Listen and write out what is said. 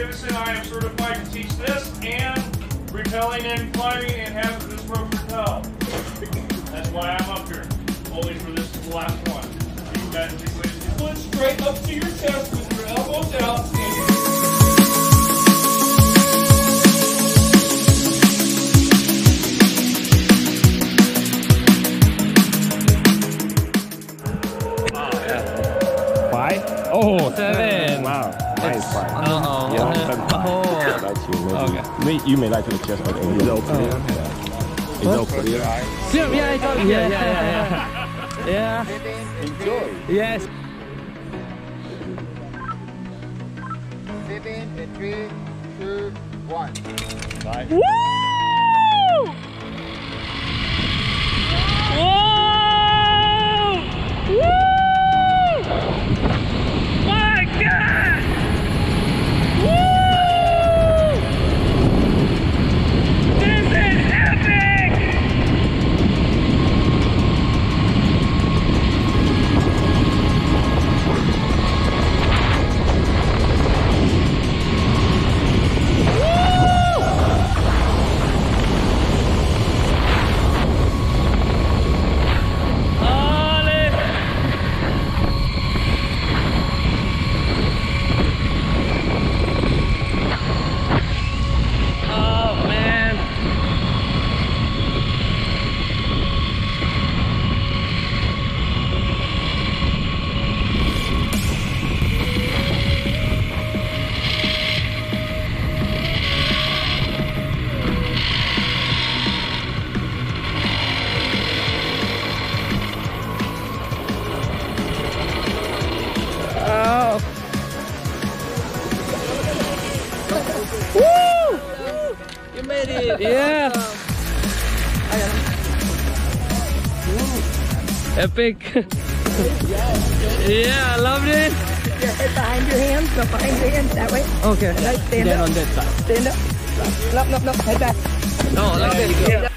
Davidson. I am certified to teach this and rappelling and climbing and hazardous rope rappel. That's why I'm up here. Only for this last one. You guys One straight up to your chest with your elbows out. Oh, seven. Wow. Mine is. Uh-oh. Yeah, I'm. Oh. That's you. Maybe, Okay. may, you may like to the chest, but it's all clear. It's all clear. Yeah, yeah, it's all yeah, yeah, yeah, yeah. Yeah. Enjoy. Yes. Seven, three, two, one. Woo! Woo! You made. Yeah. Epic. yeah, I loved it. Your head behind your hands, go behind your hands that way. Okay. Right, stand then up. on that side. Stand up. No, no, no, head back. No, like this.